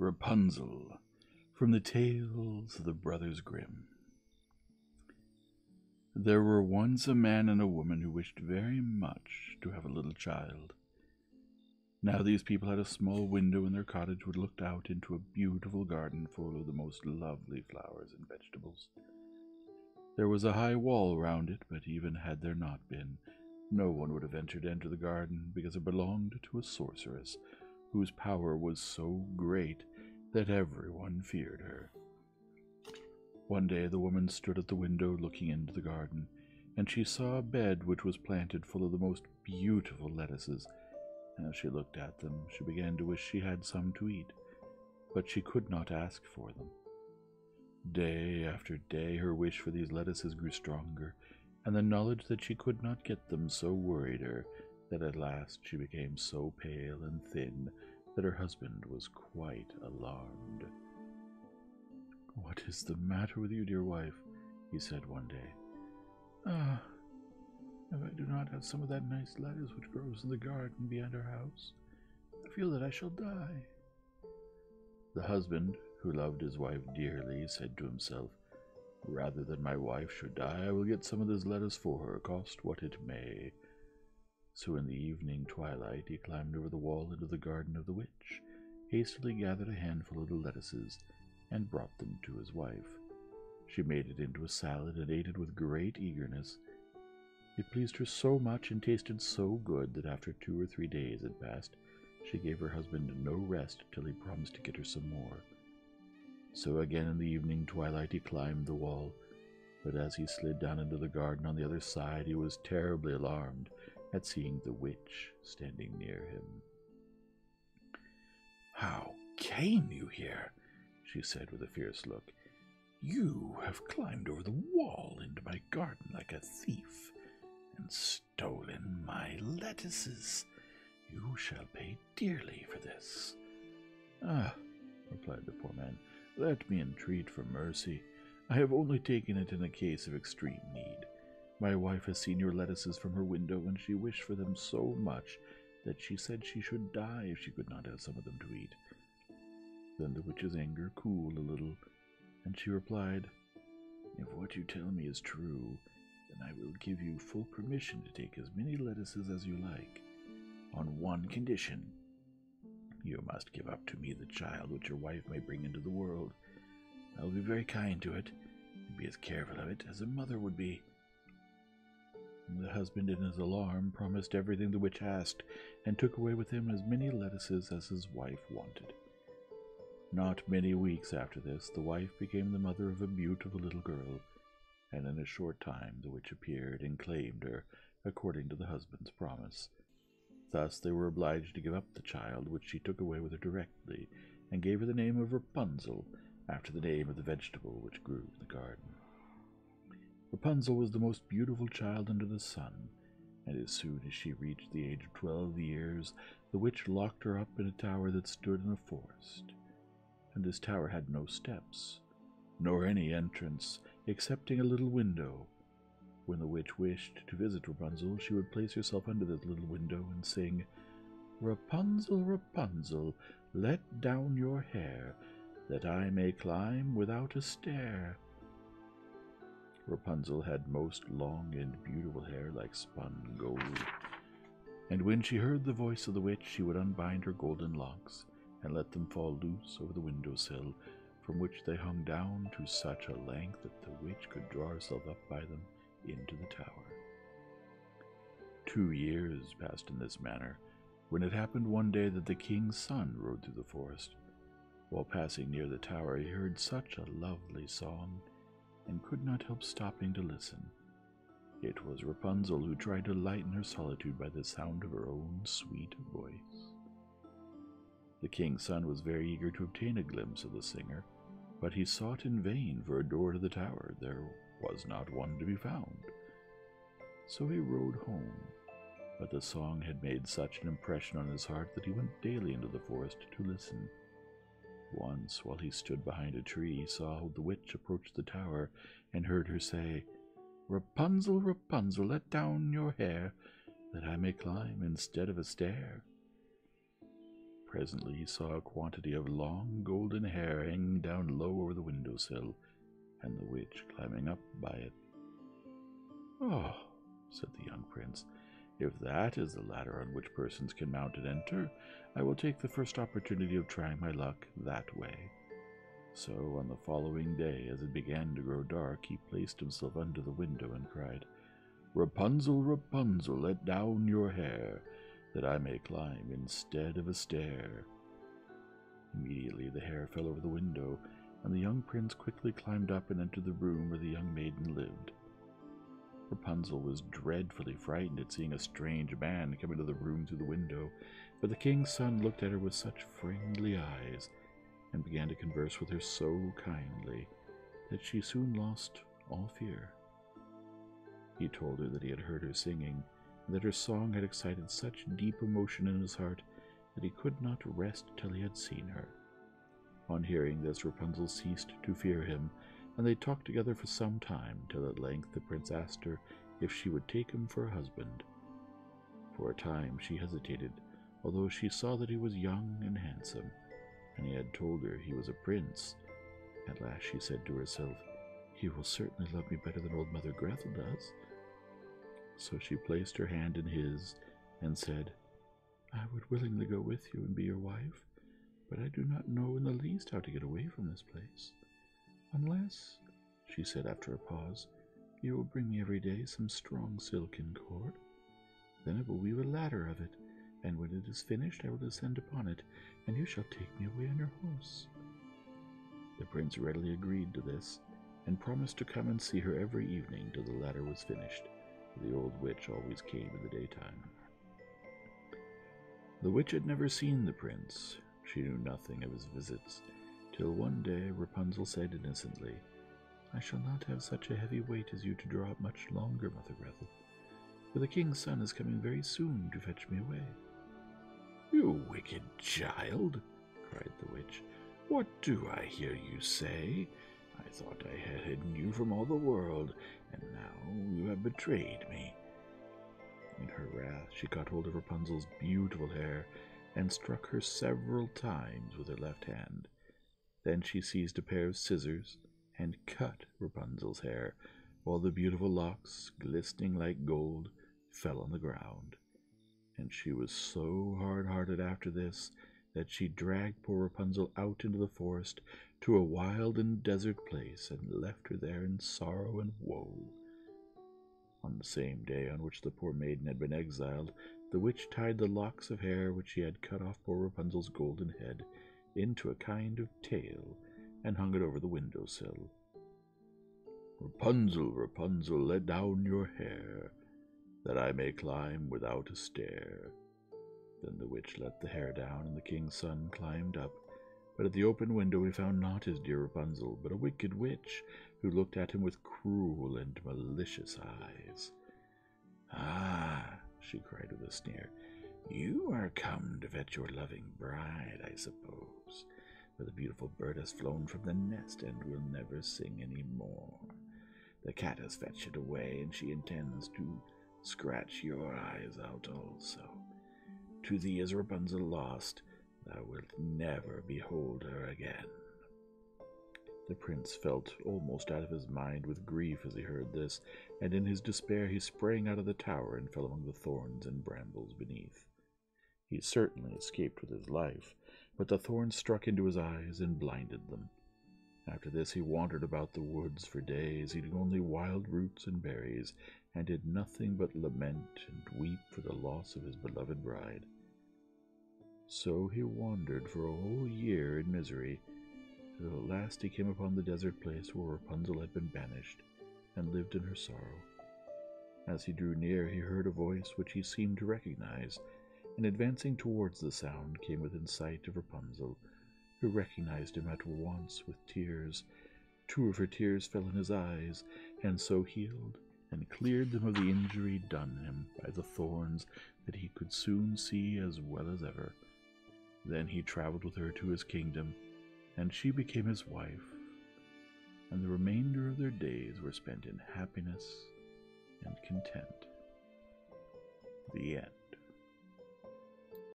Rapunzel from the Tales of the Brothers Grimm. There were once a man and a woman who wished very much to have a little child. Now these people had a small window in their cottage which looked out into a beautiful garden full of the most lovely flowers and vegetables. There was a high wall round it, but even had there not been, no one would have ventured to enter the garden because it belonged to a sorceress whose power was so great that everyone feared her. One day the woman stood at the window looking into the garden, and she saw a bed which was planted full of the most beautiful lettuces. As she looked at them, she began to wish she had some to eat, but she could not ask for them. Day after day her wish for these lettuces grew stronger, and the knowledge that she could not get them so worried her that at last she became so pale and thin that her husband was quite alarmed. What is the matter with you, dear wife? he said one day. Ah, if I do not have some of that nice lettuce which grows in the garden behind our house, I feel that I shall die. The husband, who loved his wife dearly, said to himself, Rather than my wife should die, I will get some of this lettuce for her, cost what it may. So in the evening twilight he climbed over the wall into the garden of the witch, hastily gathered a handful of the lettuces, and brought them to his wife. She made it into a salad and ate it with great eagerness. It pleased her so much and tasted so good that after two or three days had passed, she gave her husband no rest till he promised to get her some more. So again in the evening twilight he climbed the wall, but as he slid down into the garden on the other side he was terribly alarmed at seeing the witch standing near him. How came you here? she said with a fierce look. You have climbed over the wall into my garden like a thief and stolen my lettuces. You shall pay dearly for this. Ah, replied the poor man, let me entreat for mercy. I have only taken it in a case of extreme need. My wife has seen your lettuces from her window, and she wished for them so much that she said she should die if she could not have some of them to eat. Then the witch's anger cooled a little, and she replied, If what you tell me is true, then I will give you full permission to take as many lettuces as you like, on one condition. You must give up to me the child which your wife may bring into the world. I will be very kind to it, and be as careful of it as a mother would be. The husband, in his alarm, promised everything the witch asked, and took away with him as many lettuces as his wife wanted. Not many weeks after this, the wife became the mother of a beautiful little girl, and in a short time the witch appeared and claimed her, according to the husband's promise. Thus they were obliged to give up the child, which she took away with her directly, and gave her the name of Rapunzel, after the name of the vegetable which grew in the garden. Rapunzel was the most beautiful child under the sun, and as soon as she reached the age of twelve years, the witch locked her up in a tower that stood in a forest. And this tower had no steps, nor any entrance, excepting a little window. When the witch wished to visit Rapunzel, she would place herself under this little window and sing, Rapunzel, Rapunzel, let down your hair, that I may climb without a stair. Rapunzel had most long and beautiful hair like spun gold. And when she heard the voice of the witch, she would unbind her golden locks and let them fall loose over the window sill, from which they hung down to such a length that the witch could draw herself up by them into the tower. Two years passed in this manner, when it happened one day that the king's son rode through the forest. While passing near the tower, he heard such a lovely song and could not help stopping to listen. It was Rapunzel who tried to lighten her solitude by the sound of her own sweet voice. The king's son was very eager to obtain a glimpse of the singer, but he sought in vain for a door to the tower. There was not one to be found. So he rode home, but the song had made such an impression on his heart that he went daily into the forest to listen. Once, while he stood behind a tree, he saw the witch approach the tower, and heard her say, Rapunzel, Rapunzel, let down your hair, that I may climb instead of a stair. Presently he saw a quantity of long golden hair hanging down low over the window sill, and the witch climbing up by it. Oh, said the young prince, if that is the ladder on which persons can mount and enter, I will take the first opportunity of trying my luck that way. So on the following day, as it began to grow dark, he placed himself under the window and cried, Rapunzel, Rapunzel, let down your hair, that I may climb instead of a stair. Immediately the hair fell over the window, and the young prince quickly climbed up and entered the room where the young maiden lived. Rapunzel was dreadfully frightened at seeing a strange man come into the room through the window, but the king's son looked at her with such friendly eyes and began to converse with her so kindly that she soon lost all fear. He told her that he had heard her singing, and that her song had excited such deep emotion in his heart that he could not rest till he had seen her. On hearing this, Rapunzel ceased to fear him, and they talked together for some time, till at length the prince asked her if she would take him for a husband. For a time she hesitated, although she saw that he was young and handsome, and he had told her he was a prince. At last she said to herself, He will certainly love me better than old Mother Grethel does. So she placed her hand in his and said, I would willingly go with you and be your wife, but I do not know in the least how to get away from this place. Unless, she said after a pause, you will bring me every day some strong silken cord. Then I will weave a ladder of it, and when it is finished I will descend upon it, and you shall take me away on your horse. The prince readily agreed to this, and promised to come and see her every evening till the ladder was finished, for the old witch always came in the daytime. The witch had never seen the prince. She knew nothing of his visits, till one day Rapunzel said innocently, I shall not have such a heavy weight as you to draw up much longer, Mother Grethel, for the king's son is coming very soon to fetch me away. You wicked child, cried the witch, what do I hear you say? I thought I had hidden you from all the world, and now you have betrayed me. In her wrath, she caught hold of Rapunzel's beautiful hair and struck her several times with her left hand. Then she seized a pair of scissors and cut Rapunzel's hair, while the beautiful locks, glistening like gold, fell on the ground. And she was so hard hearted after this that she dragged poor Rapunzel out into the forest to a wild and desert place and left her there in sorrow and woe. On the same day on which the poor maiden had been exiled, the witch tied the locks of hair which she had cut off poor Rapunzel's golden head into a kind of tail, and hung it over the window sill. Rapunzel, Rapunzel, let down your hair, that I may climb without a stair. Then the witch let the hair down, and the king's son climbed up. But at the open window he found not his dear Rapunzel, but a wicked witch, who looked at him with cruel and malicious eyes. Ah, she cried with a sneer, you are come to fetch your loving bride, I suppose, for the beautiful bird has flown from the nest and will never sing any more. The cat has fetched it away, and she intends to scratch your eyes out also. To thee is Rapunzel lost, thou wilt never behold her again. The prince felt almost out of his mind with grief as he heard this, and in his despair he sprang out of the tower and fell among the thorns and brambles beneath. He certainly escaped with his life, but the thorns struck into his eyes and blinded them. After this he wandered about the woods for days, eating only wild roots and berries, and did nothing but lament and weep for the loss of his beloved bride. So he wandered for a whole year in misery, till at last he came upon the desert place where Rapunzel had been banished, and lived in her sorrow. As he drew near, he heard a voice which he seemed to recognize, and advancing towards the sound came within sight of Rapunzel, who recognized him at once with tears. Two of her tears fell in his eyes, and so healed and cleared them of the injury done him by the thorns that he could soon see as well as ever. Then he traveled with her to his kingdom, and she became his wife, and the remainder of their days were spent in happiness and content. The end.